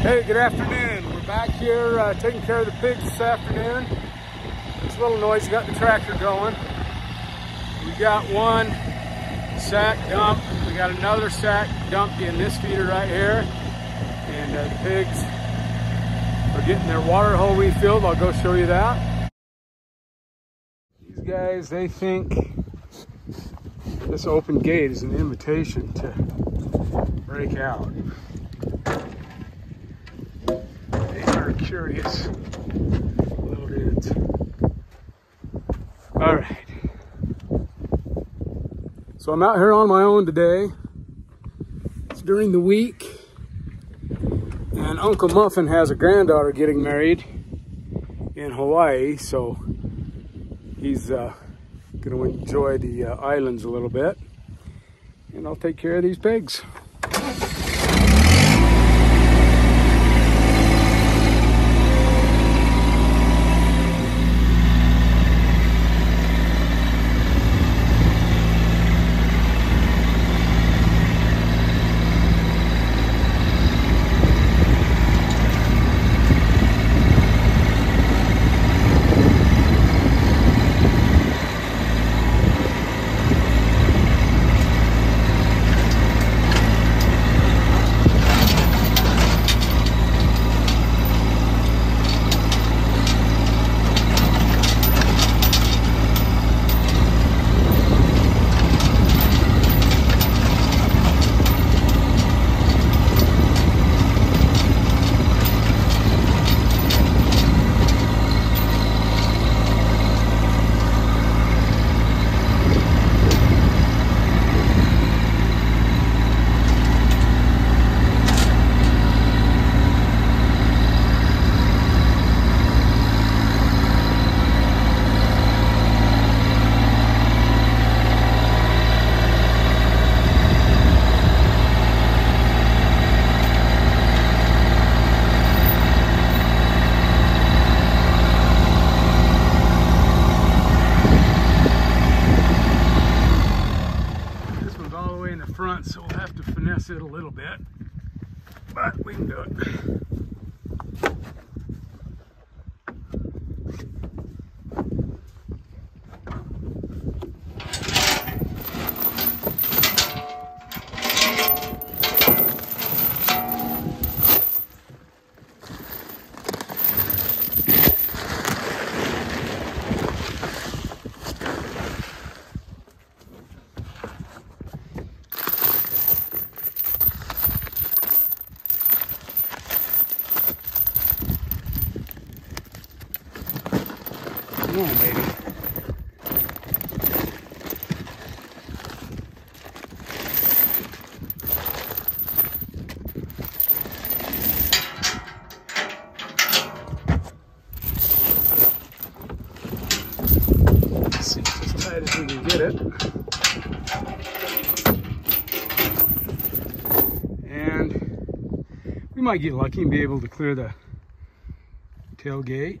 Hey, good afternoon. We're back here uh, taking care of the pigs this afternoon. There's a little noise, got the tractor going. We got one sack dump. We got another sack dumped in this feeder right here. And uh, the pigs are getting their water hole refilled. I'll go show you that. These guys, they think this open gate is an invitation to break out. Are curious. All right. So I'm out here on my own today. It's during the week. And Uncle Muffin has a granddaughter getting married in Hawaii. So he's uh, going to enjoy the uh, islands a little bit. And I'll take care of these pigs. On, baby. We might get lucky and be able to clear the tailgate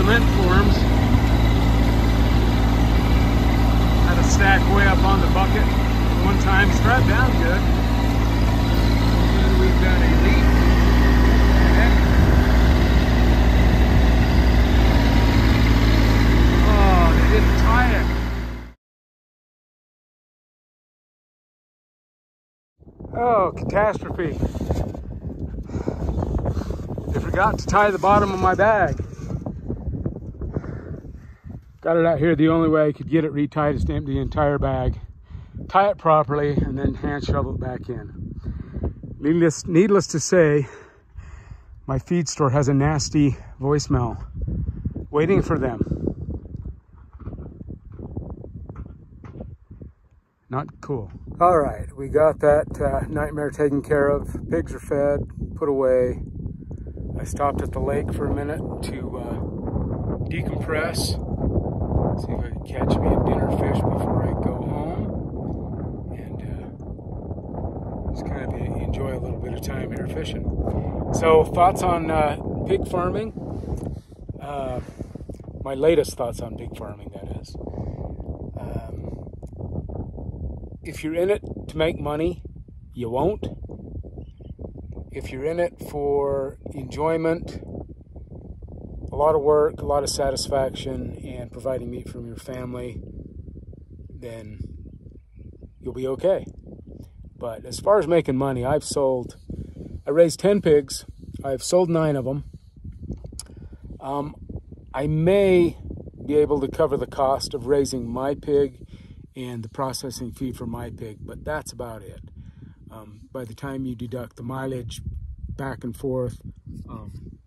cement forms. Had a stack way up on the bucket one time, strapped down good. And we've got a leak. in the. Oh, catastrophe. I forgot to tie the bottom of my bag. Got it out here the only way I could get it retied is to empty the entire bag, tie it properly, and then hand shovel it back in. Needless, needless to say, my feed store has a nasty voicemail waiting for them. Not cool. All right, we got that uh, nightmare taken care of. Pigs are fed, put away. I stopped at the lake for a minute to uh, decompress, see if I can catch me a dinner fish before I go home, and uh, just kind of enjoy a little bit of time here fishing. So, thoughts on uh, pig farming? Uh, my latest thoughts on pig farming, that is if you're in it to make money, you won't. If you're in it for enjoyment, a lot of work, a lot of satisfaction, and providing meat from your family, then you'll be okay. But as far as making money, I've sold, I raised 10 pigs. I've sold nine of them. Um, I may be able to cover the cost of raising my pig and the processing fee for my pig, but that's about it. Um, by the time you deduct the mileage back and forth, um,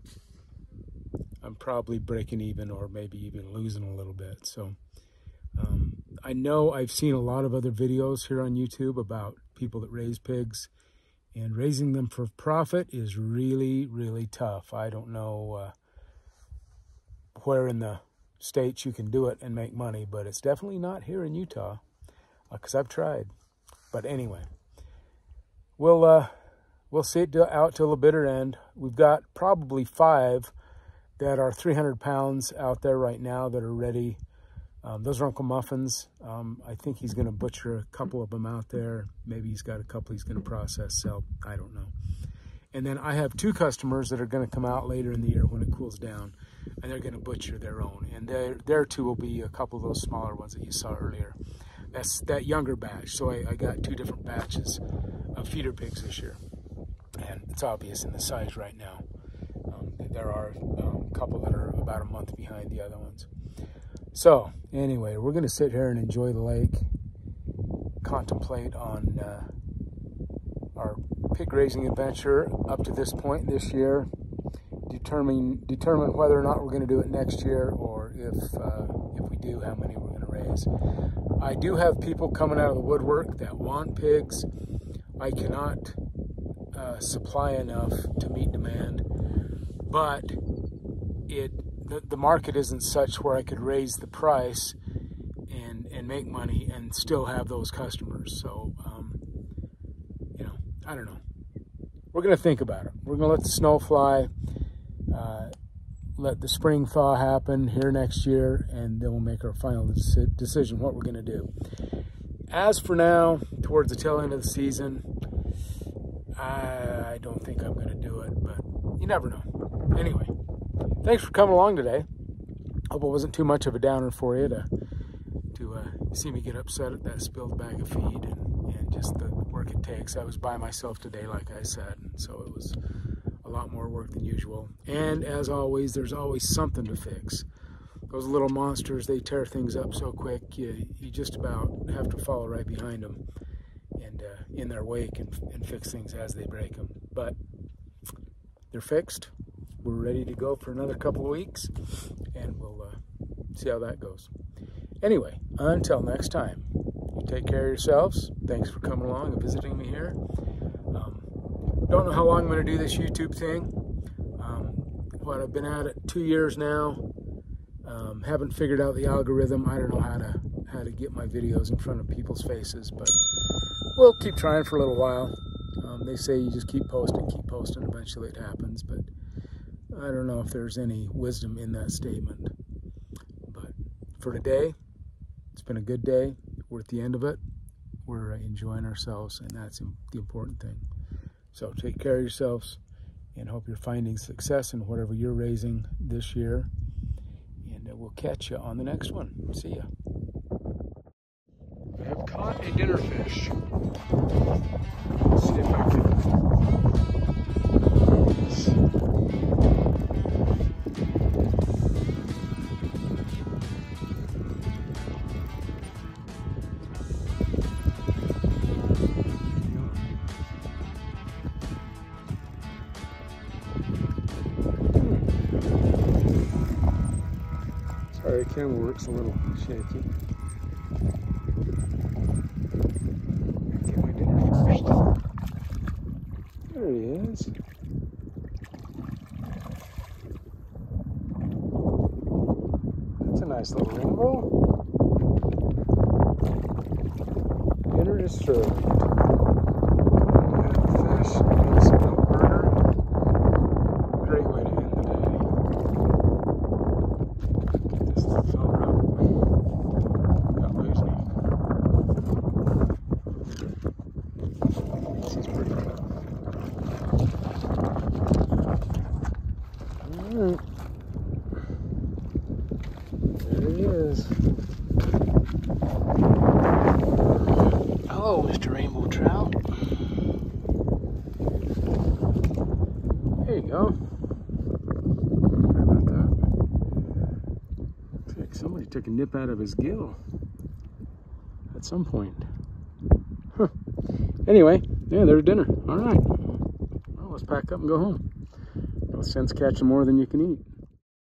I'm probably breaking even or maybe even losing a little bit. So um, I know I've seen a lot of other videos here on YouTube about people that raise pigs and raising them for profit is really, really tough. I don't know uh, where in the states you can do it and make money, but it's definitely not here in Utah because uh, I've tried. But anyway, we'll uh, we'll see it out till the bitter end. We've got probably five that are 300 pounds out there right now that are ready. Um, those are Uncle Muffins. Um, I think he's going to butcher a couple of them out there. Maybe he's got a couple he's going to process, sell. I don't know. And then I have two customers that are going to come out later in the year when it cools down and they're going to butcher their own. And there, there too will be a couple of those smaller ones that you saw earlier. That's that younger batch. So I, I got two different batches of feeder pigs this year. And it's obvious in the size right now. Um, there are um, a couple that are about a month behind the other ones. So anyway, we're going to sit here and enjoy the lake, contemplate on uh, our pig raising adventure up to this point this year, determine determine whether or not we're going to do it next year, or if uh, if we do, how many we're going to raise. I do have people coming out of the woodwork that want pigs. I cannot uh, supply enough to meet demand, but it the, the market isn't such where I could raise the price and and make money and still have those customers. So, um, you know, I don't know. We're gonna think about it. We're gonna let the snow fly let the spring thaw happen here next year, and then we'll make our final decision what we're going to do. As for now, towards the tail end of the season, I don't think I'm going to do it, but you never know. Anyway, thanks for coming along today. Hope it wasn't too much of a downer for you to to uh, see me get upset at that spilled bag of feed and, and just the work it takes. I was by myself today, like I said, and so it was lot more work than usual. And as always, there's always something to fix. Those little monsters, they tear things up so quick, you, you just about have to follow right behind them and uh, in their wake and, and fix things as they break them. But they're fixed. We're ready to go for another couple of weeks, and we'll uh, see how that goes. Anyway, until next time, you take care of yourselves. Thanks for coming along and visiting me here. I don't know how long I'm going to do this YouTube thing. Um, what I've been at it two years now. Um, haven't figured out the algorithm. I don't know how to how to get my videos in front of people's faces, but we'll keep trying for a little while. Um, they say you just keep posting, keep posting. Eventually, it happens. But I don't know if there's any wisdom in that statement. But for today, it's been a good day. We're at the end of it. We're enjoying ourselves, and that's the important thing. So take care of yourselves and hope you're finding success in whatever you're raising this year. And we'll catch you on the next one. See ya. caught a dinner fish. Let's see if I can. Camera works a little shaky. Get my dinner first. There he is. That's a nice little rainbow. Dinner is served. We have fish and some milk burger. Great way to end the day. Get this little fella out. Got loose This is pretty good. Alright. There he is. Hello, Mr. Rainbow Trout. There you go. Sorry about that. Looks like somebody took a nip out of his gill at some point. Huh. Anyway, yeah, there's dinner. All right. Well, let's pack up and go home. No sense catching more than you can eat.